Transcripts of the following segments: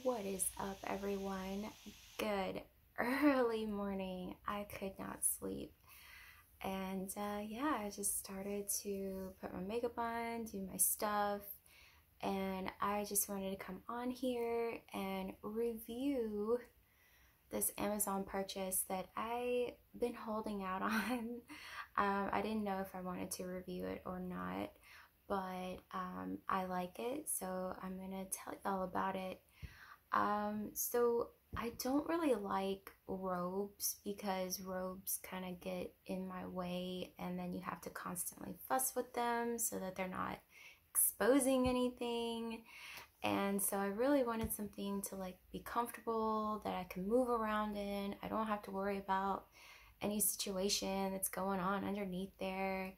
What is up, everyone? Good early morning. I could not sleep. And uh, yeah, I just started to put my makeup on, do my stuff, and I just wanted to come on here and review this Amazon purchase that I've been holding out on. Um, I didn't know if I wanted to review it or not, but um, I like it, so I'm gonna tell y'all about it. Um, so I don't really like robes because robes kind of get in my way and then you have to constantly fuss with them so that they're not exposing anything. And so I really wanted something to like be comfortable that I can move around in. I don't have to worry about any situation that's going on underneath there.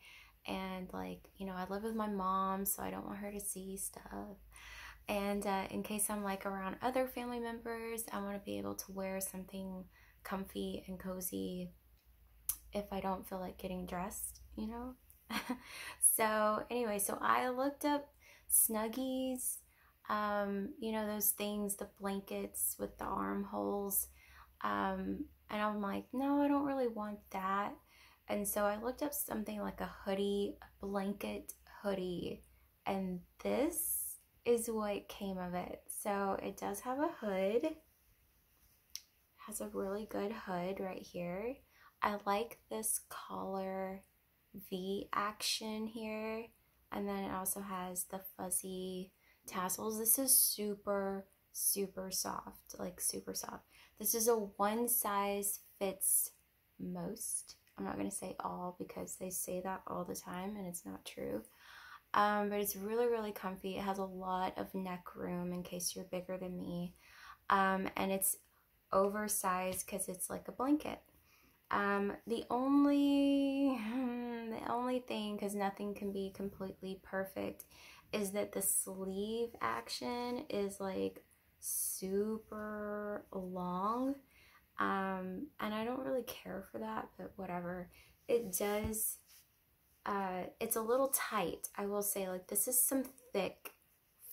And like, you know, I live with my mom, so I don't want her to see stuff. And uh, in case I'm like around other family members, I want to be able to wear something comfy and cozy if I don't feel like getting dressed, you know? so, anyway, so I looked up Snuggies, um, you know, those things, the blankets with the armholes. Um, and I'm like, no, I don't really want that. And so I looked up something like a hoodie, a blanket hoodie. And this is what came of it. So it does have a hood. Has a really good hood right here. I like this collar V action here. And then it also has the fuzzy tassels. This is super, super soft. Like super soft. This is a one size fits most. I'm not going to say all because they say that all the time and it's not true. Um, but it's really, really comfy. It has a lot of neck room in case you're bigger than me. Um, and it's oversized because it's like a blanket. Um, the only, the only thing, because nothing can be completely perfect, is that the sleeve action is like super long. Um, and I don't really care for that, but whatever. It does uh, it's a little tight. I will say, like, this is some thick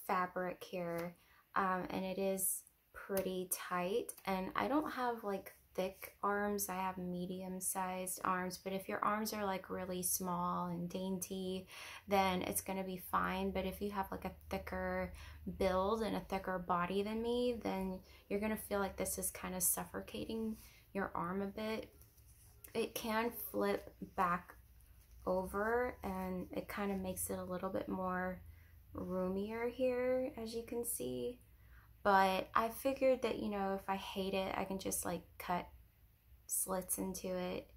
fabric here, um, and it is pretty tight. And I don't have like thick arms, I have medium sized arms, but if your arms are like really small and dainty, then it's gonna be fine. But if you have like a thicker build and a thicker body than me, then you're gonna feel like this is kind of suffocating your arm a bit. It can flip back over and it kind of makes it a little bit more roomier here as you can see. But I figured that you know if I hate it I can just like cut slits into it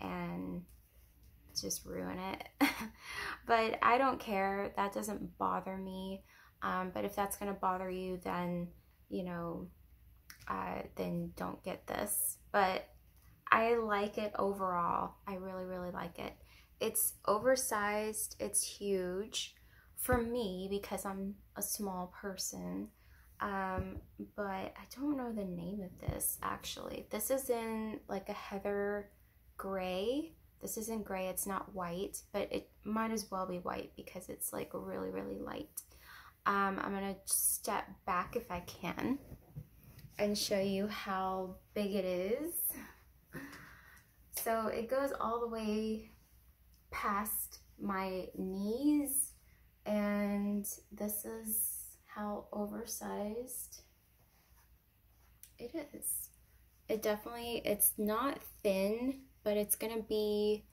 and just ruin it. But I don't care. That doesn't bother me. Um, but if that's gonna bother you then you know uh, then don't get this. But I like it overall. I really really like it it's oversized, it's huge for me because I'm a small person. Um, but I don't know the name of this actually. This is in like a heather gray. This isn't gray, it's not white, but it might as well be white because it's like really, really light. Um, I'm gonna step back if I can and show you how big it is. So it goes all the way past my knees and this is how oversized it is. It definitely, it's not thin, but it's gonna be,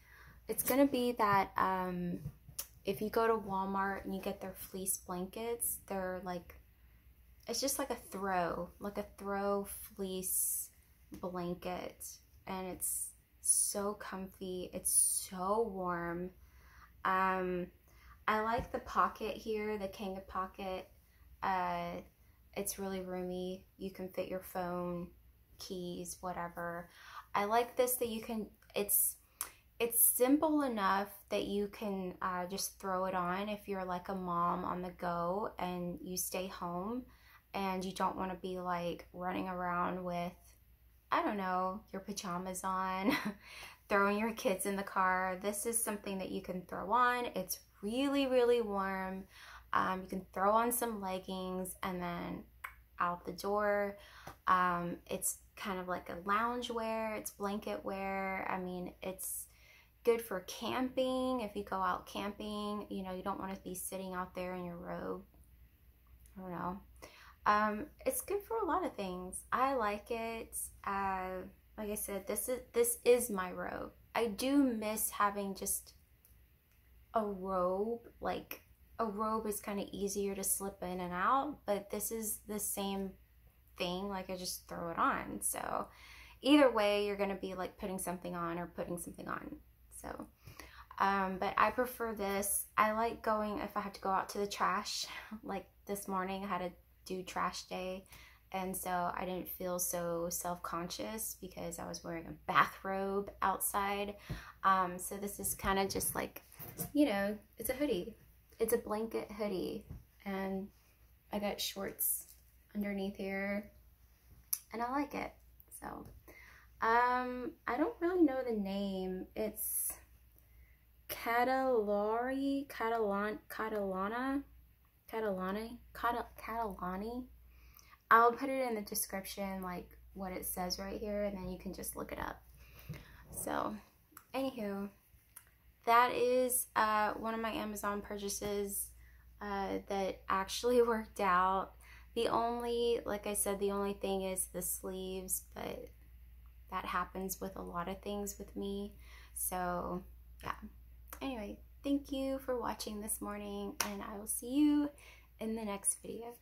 it's gonna be that, um, if you go to Walmart and you get their fleece blankets, they're like, it's just like a throw, like a throw fleece blanket. And it's so comfy. It's so warm. Um, I like the pocket here, the Kanga pocket. Uh, it's really roomy. You can fit your phone, keys, whatever. I like this that you can, it's, it's simple enough that you can uh, just throw it on if you're like a mom on the go and you stay home and you don't want to be like running around with I don't know, your pajamas on, throwing your kids in the car. This is something that you can throw on. It's really, really warm. Um, you can throw on some leggings and then out the door. Um, it's kind of like a lounge wear, it's blanket wear. I mean, it's good for camping. If you go out camping, you know, you don't want to be sitting out there in your robe. I don't know. Um, it's good for a lot of things. I like it. Uh, like I said, this is this is my robe. I do miss having just a robe. Like a robe is kind of easier to slip in and out, but this is the same thing. Like I just throw it on. So either way, you're gonna be like putting something on or putting something on. So, um, but I prefer this. I like going if I have to go out to the trash. Like this morning, I had to do trash day and so I didn't feel so self-conscious because I was wearing a bathrobe outside. Um, so this is kind of just like, you know, it's a hoodie. It's a blanket hoodie, and I got shorts underneath here, and I like it. So, um, I don't really know the name. It's Catalari, Catalan, Catalana, Catalani, Catalani. I'll put it in the description, like what it says right here, and then you can just look it up. So, anywho, that is uh, one of my Amazon purchases uh, that actually worked out. The only, like I said, the only thing is the sleeves, but that happens with a lot of things with me. So, yeah. Anyway, thank you for watching this morning, and I will see you in the next video.